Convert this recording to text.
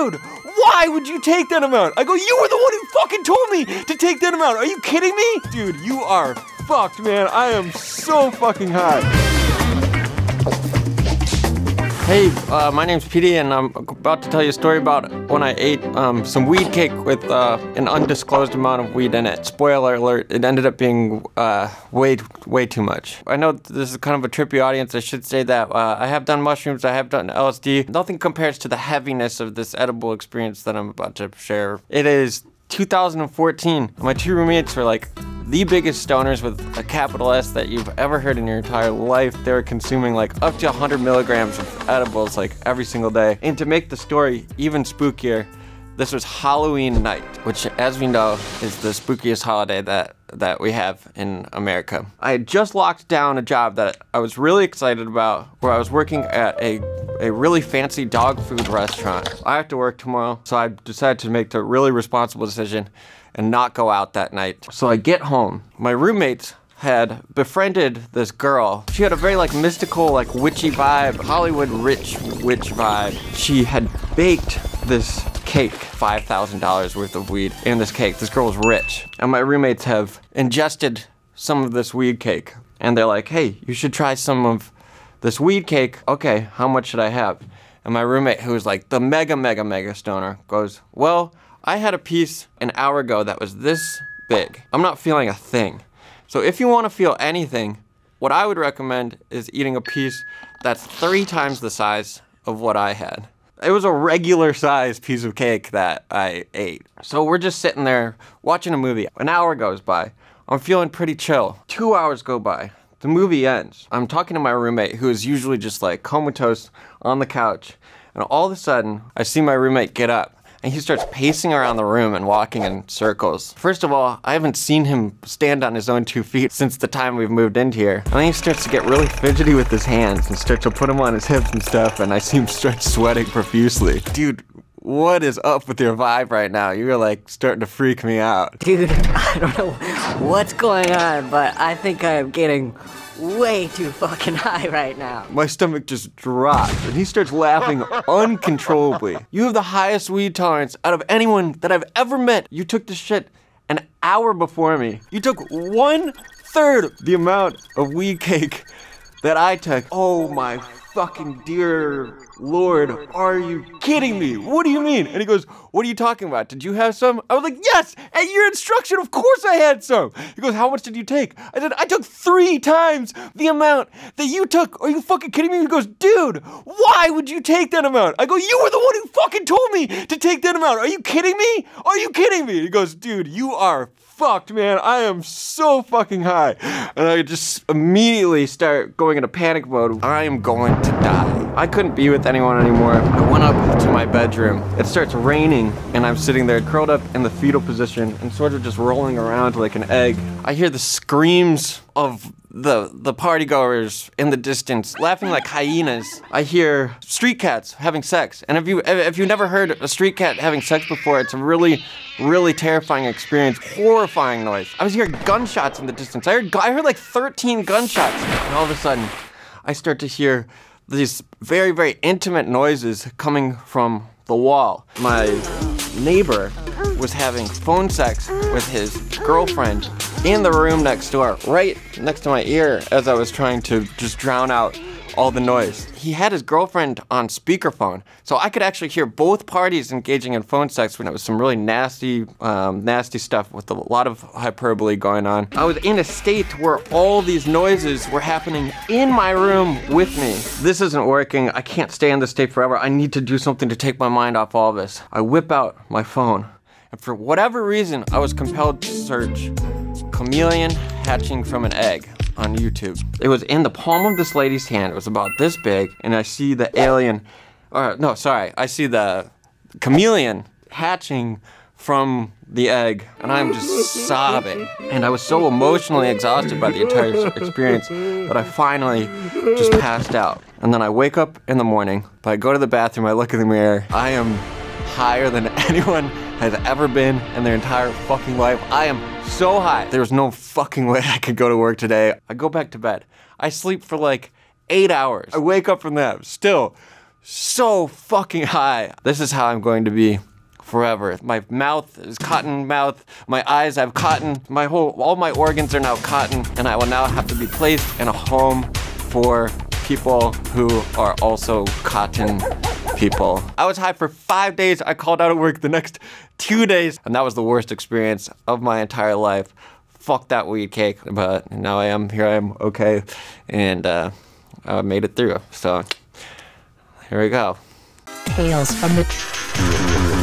dude, why would you take that amount? I go, you were the one who fucking told me to take that amount. Are you kidding me? Dude, you are fucked, man. I am so fucking high. Hey, uh, my name's Petey, and I'm about to tell you a story about when I ate um, some weed cake with uh, an undisclosed amount of weed in it. Spoiler alert, it ended up being uh, way, way too much. I know this is kind of a trippy audience. I should say that uh, I have done mushrooms, I have done LSD. Nothing compares to the heaviness of this edible experience that I'm about to share. It is 2014. My two roommates were like the biggest stoners with a capital S that you've ever heard in your entire life. They were consuming like up to 100 milligrams of edibles like every single day. And to make the story even spookier, this was Halloween night, which as we know is the spookiest holiday that that we have in America. I had just locked down a job that I was really excited about where I was working at a, a really fancy dog food restaurant. I have to work tomorrow, so I decided to make the really responsible decision and not go out that night. So I get home. My roommates had befriended this girl. She had a very like mystical, like witchy vibe, Hollywood rich witch vibe. She had baked this cake, $5,000 worth of weed in this cake. This girl was rich. And my roommates have ingested some of this weed cake. And they're like, hey, you should try some of this weed cake. Okay, how much should I have? And my roommate, who was like the mega, mega, mega stoner, goes, well, I had a piece an hour ago that was this big. I'm not feeling a thing. So if you want to feel anything, what I would recommend is eating a piece that's three times the size of what I had. It was a regular sized piece of cake that I ate. So we're just sitting there watching a movie. An hour goes by. I'm feeling pretty chill. Two hours go by. The movie ends. I'm talking to my roommate who is usually just like comatose on the couch. And all of a sudden, I see my roommate get up and he starts pacing around the room and walking in circles. First of all, I haven't seen him stand on his own two feet since the time we've moved in here. And then he starts to get really fidgety with his hands and starts to put them on his hips and stuff, and I see him start sweating profusely. Dude, what is up with your vibe right now? You're like starting to freak me out. Dude, I don't know what's going on, but I think I'm getting way too fucking high right now. My stomach just drops, and he starts laughing uncontrollably. You have the highest weed tolerance out of anyone that I've ever met. You took this shit an hour before me. You took one third the amount of weed cake that I took. Oh my fucking dear Lord, are you kidding me? What do you mean? And he goes, What are you talking about? Did you have some? I was like, Yes, at your instruction, of course I had some. He goes, How much did you take? I said, I took three times the amount that you took. Are you fucking kidding me? He goes, Dude, why would you take that amount? I go, You were the one who fucking told me to take that amount. Are you kidding me? Are you kidding me? He goes, Dude, you are fucked, man. I am so fucking high. And I just immediately start going into panic mode. I am going to die. I couldn't be with anyone anymore. I went up to my bedroom. It starts raining and I'm sitting there curled up in the fetal position and sort of just rolling around like an egg. I hear the screams of the the partygoers in the distance laughing like hyenas. I hear street cats having sex. And if you if you've never heard a street cat having sex before, it's a really really terrifying experience, horrifying noise. I was hearing gunshots in the distance. I heard I heard like 13 gunshots. And all of a sudden, I start to hear these very very intimate noises coming from the wall. My neighbor was having phone sex with his girlfriend in the room next door, right next to my ear as I was trying to just drown out all the noise. He had his girlfriend on speakerphone, so I could actually hear both parties engaging in phone sex when it was some really nasty, um, nasty stuff with a lot of hyperbole going on. I was in a state where all these noises were happening in my room with me. This isn't working. I can't stay in this state forever. I need to do something to take my mind off all this. I whip out my phone, and for whatever reason, I was compelled to search chameleon hatching from an egg on YouTube. It was in the palm of this lady's hand. It was about this big, and I see the alien, or no, sorry, I see the chameleon hatching from the egg, and I'm just sobbing. And I was so emotionally exhausted by the entire experience that I finally just passed out. And then I wake up in the morning, but I go to the bathroom, I look in the mirror, I am higher than anyone has ever been in their entire fucking life. I am so high. There's no fucking way I could go to work today. I go back to bed. I sleep for like eight hours. I wake up from that, still so fucking high. This is how I'm going to be forever. My mouth is cotton mouth. My eyes have cotton. My whole, all my organs are now cotton, and I will now have to be placed in a home for people who are also cotton people. I was high for five days. I called out of work the next two days, and that was the worst experience of my entire life. Fuck that weed cake, but now I am here. I am okay, and uh, I made it through. So here we go. Tales from the